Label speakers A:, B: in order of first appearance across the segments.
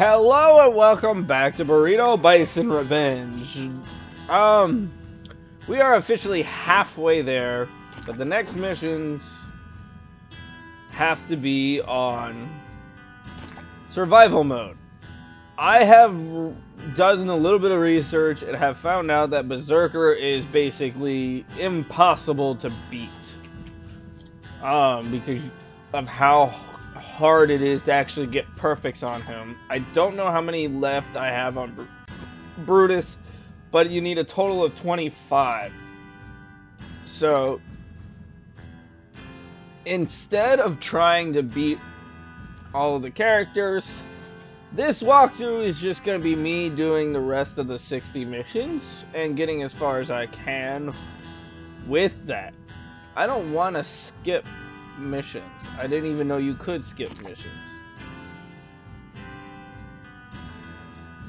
A: Hello and welcome back to Burrito Bison Revenge. Um, we are officially halfway there, but the next missions have to be on survival mode. I have done a little bit of research and have found out that Berserker is basically impossible to beat. Um, because of how hard it is to actually get perfects on him. I don't know how many left I have on Br Brutus, but you need a total of 25. So, instead of trying to beat all of the characters, this walkthrough is just going to be me doing the rest of the 60 missions and getting as far as I can with that. I don't want to skip missions. I didn't even know you could skip missions.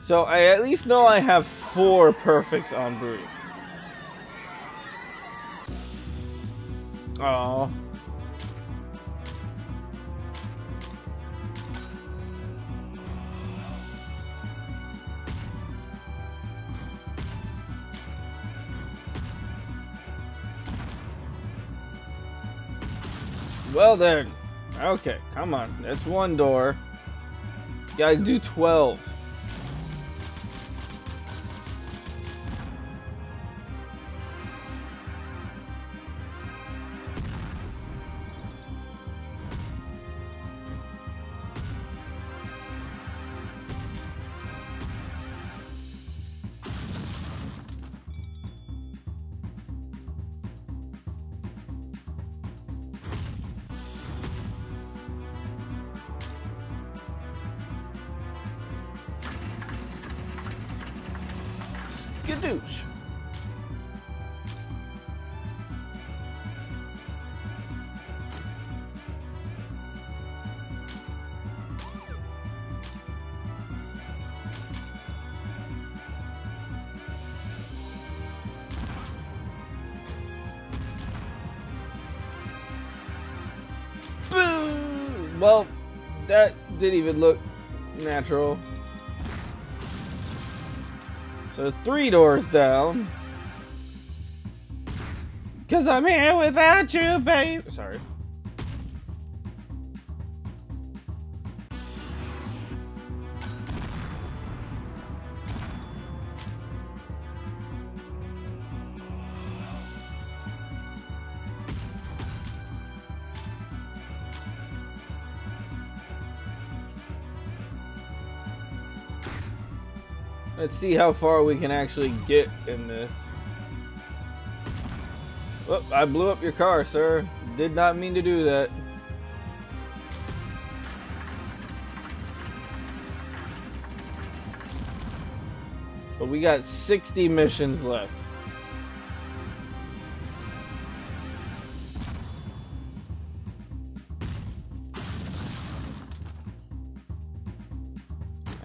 A: So I at least know I have four perfects on Brutus. Oh. Well then. Okay, come on. That's one door. You gotta do 12. Skadoosh. Boo! Well, that didn't even look natural. So three doors down. Cause I'm here without you, babe. Sorry. Let's see how far we can actually get in this. Oh, I blew up your car, sir. Did not mean to do that. But we got 60 missions left.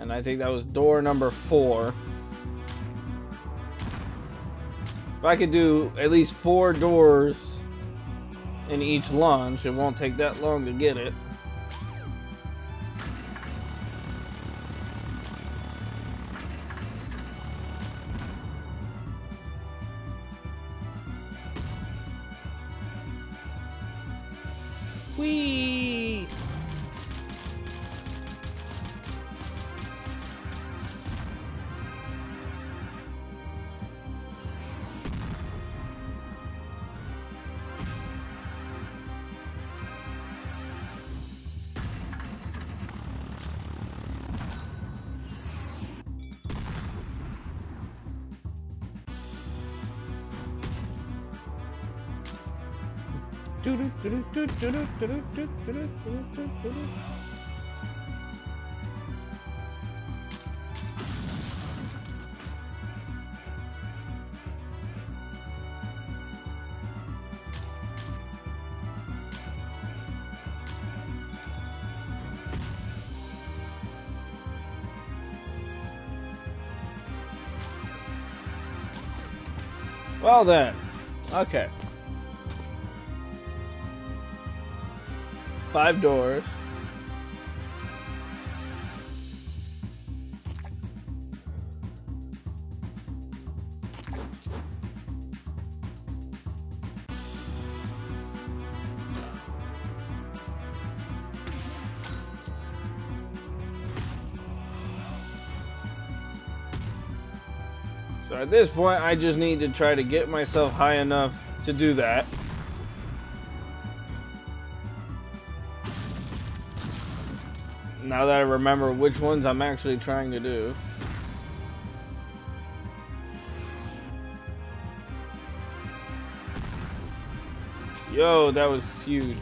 A: And I think that was door number four. If I could do at least four doors in each launch, it won't take that long to get it. Well then, okay. Five doors. So at this point, I just need to try to get myself high enough to do that. Now that I remember which ones I'm actually trying to do. Yo, that was huge.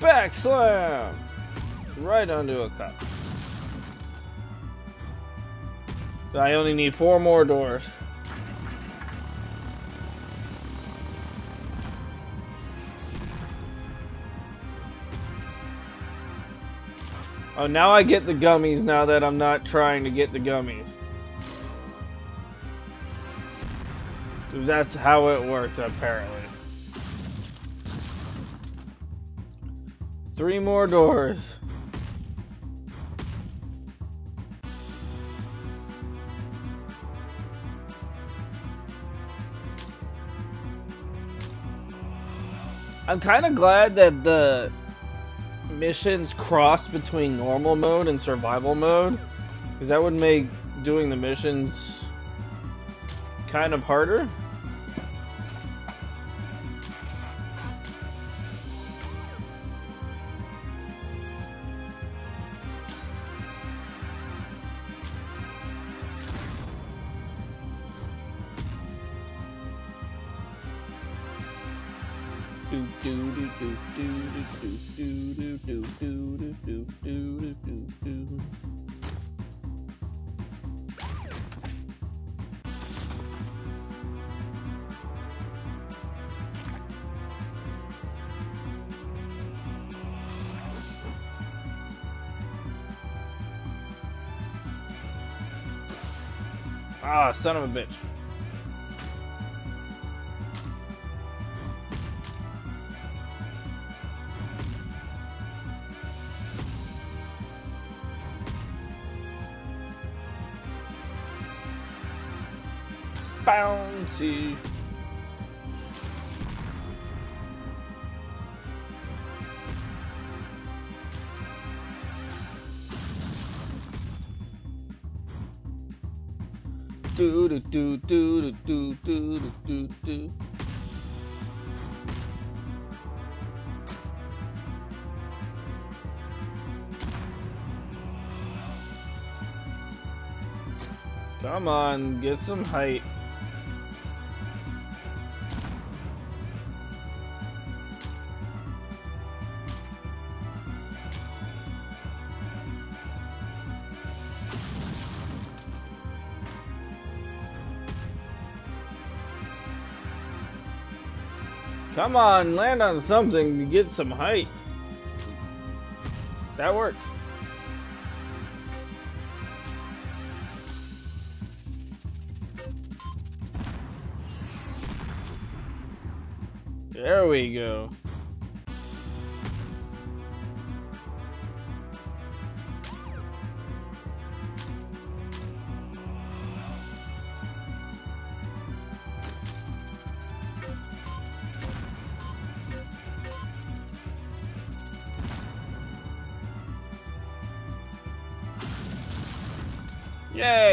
A: Back slam! Right onto a cup. So I only need four more doors. Oh, now I get the gummies now that I'm not trying to get the gummies. Because that's how it works, apparently. Three more doors. I'm kind of glad that the missions cross between normal mode and survival mode because that would make doing the missions kind of harder. Ah, son of a bitch. Bouncy. Do do do do do do do do do. Come on, get some height. Come on, land on something to get some height. That works. There we go.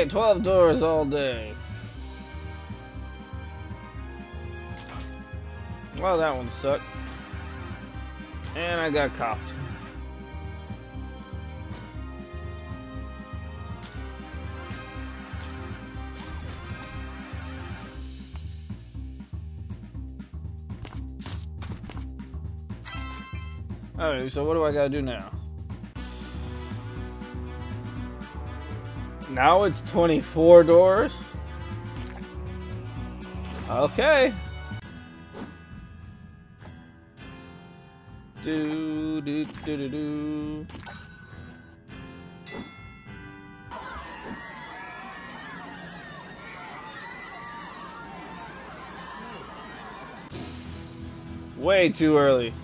A: Yay, 12 doors all day. Well, that one sucked. And I got copped. Alright, so what do I gotta do now? Now it's 24 doors. Okay. Do, do, do, do, do. Way too early.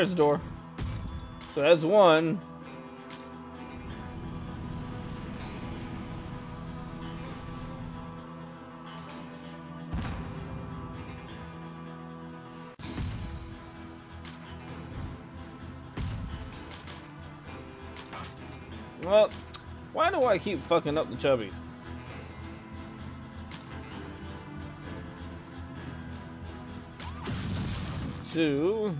A: There's the door. So that's one. Well, why do I keep fucking up the chubbies? Two.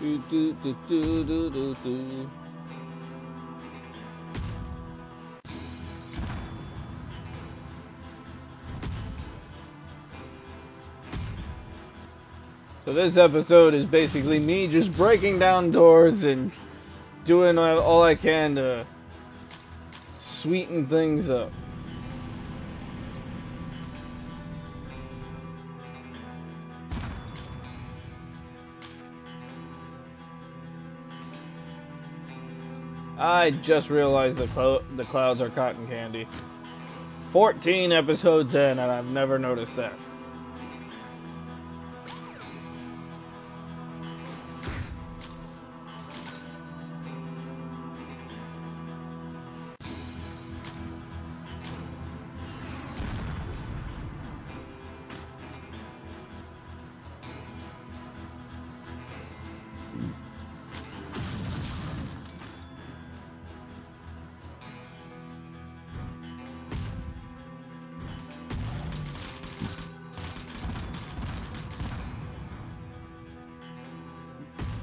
A: Do do do do do do do. So this episode is basically me just breaking down doors and doing all I can to sweeten things up. I just realized the, the clouds are cotton candy. 14 episodes in, and I've never noticed that.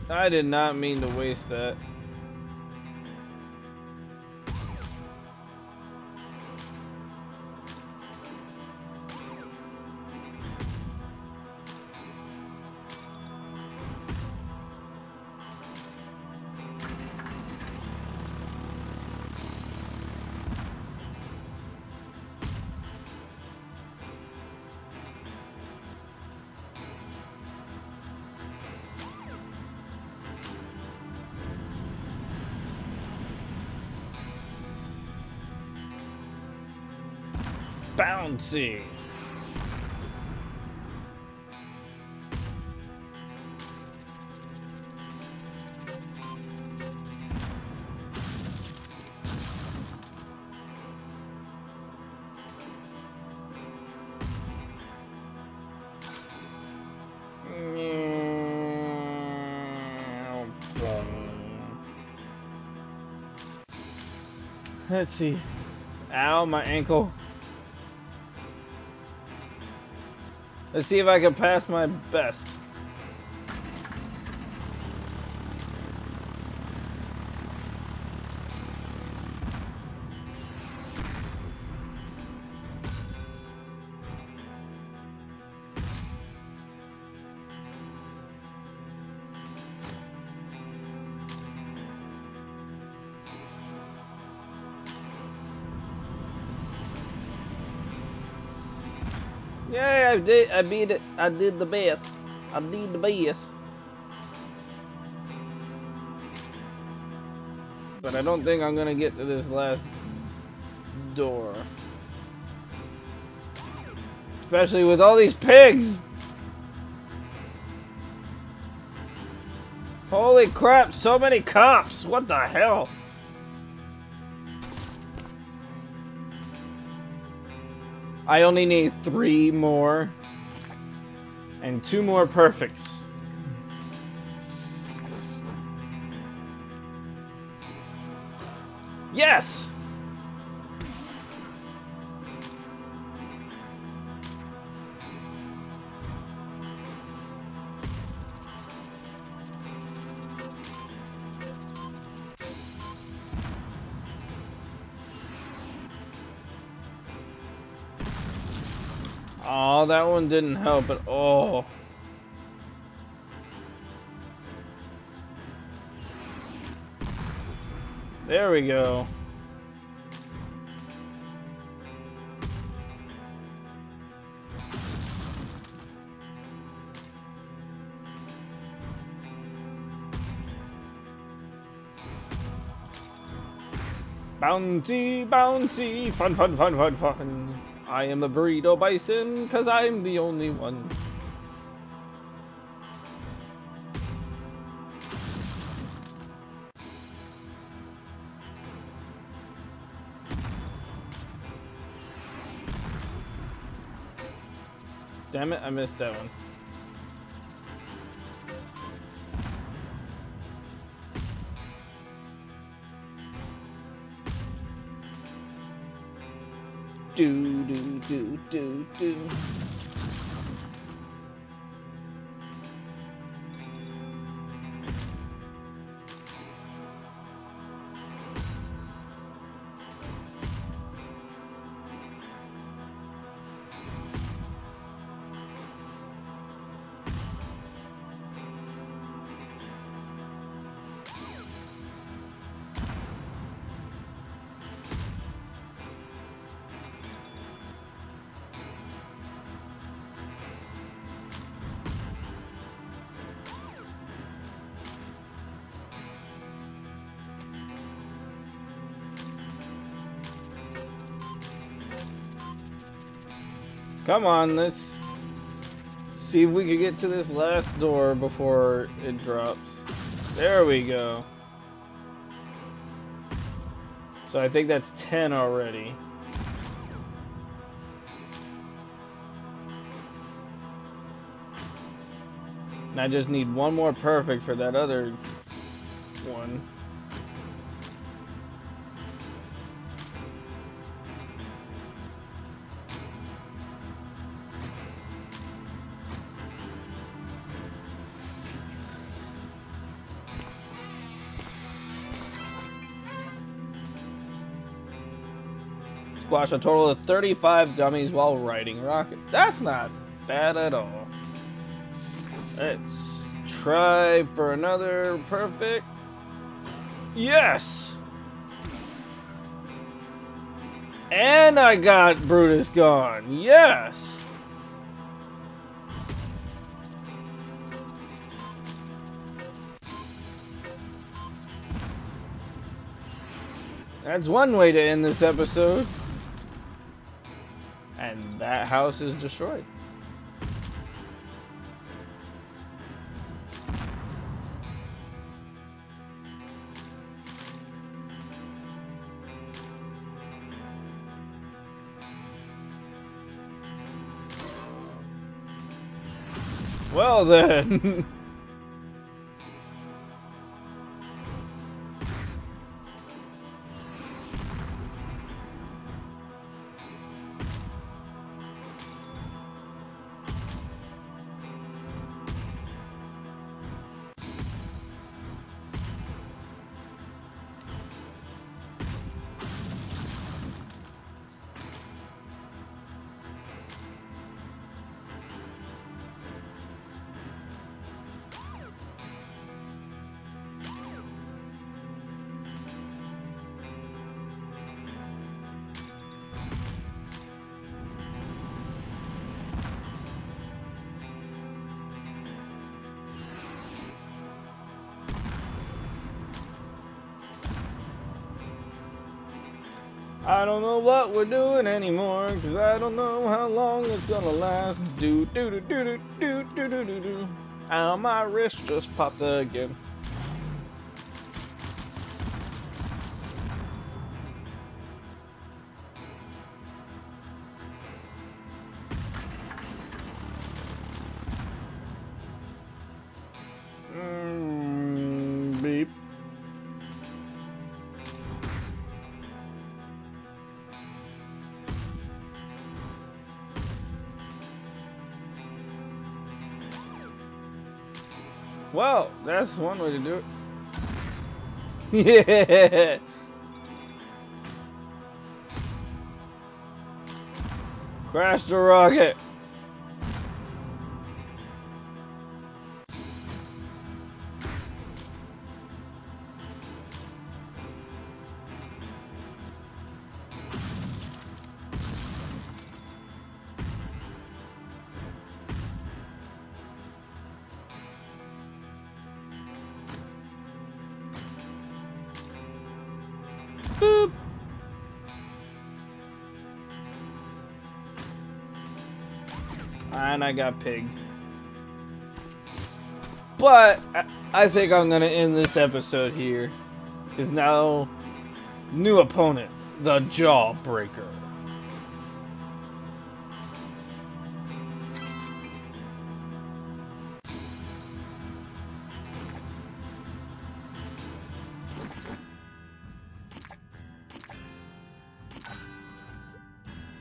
A: I did not mean to waste that. Bouncy. Let's see. Ow, my ankle. Let's see if I can pass my best. Yeah, I did. I beat it. I did the best. I did the best. But I don't think I'm gonna get to this last door. Especially with all these pigs! Holy crap, so many cops! What the hell? I only need three more. And two more perfects. Yes! Oh, that one didn't help at all. There we go. Bounty, bounty, fun, fun, fun, fun, fun. I am a burrito bison, cause I'm the only one. Damn it, I missed that one. Do do do do do. Come on, let's see if we can get to this last door before it drops. There we go. So I think that's 10 already. And I just need one more perfect for that other one. Squash a total of 35 gummies while riding Rocket. That's not bad at all. Let's try for another perfect. Yes! And I got Brutus gone. Yes! That's one way to end this episode and that house is destroyed. Well then. I don't know what we're doing anymore, cause I don't know how long it's gonna last. Do do do do do do do do do. Ow, ah, my wrist just popped again. That's one way to do it. yeah. Crash the rocket. I got pigged. But I think I'm gonna end this episode here. Is now new opponent, the Jawbreaker.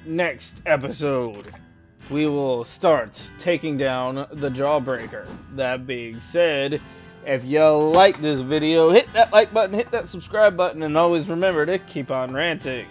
A: Next episode we will start taking down the Jawbreaker. That being said, if you like this video, hit that like button, hit that subscribe button, and always remember to keep on ranting.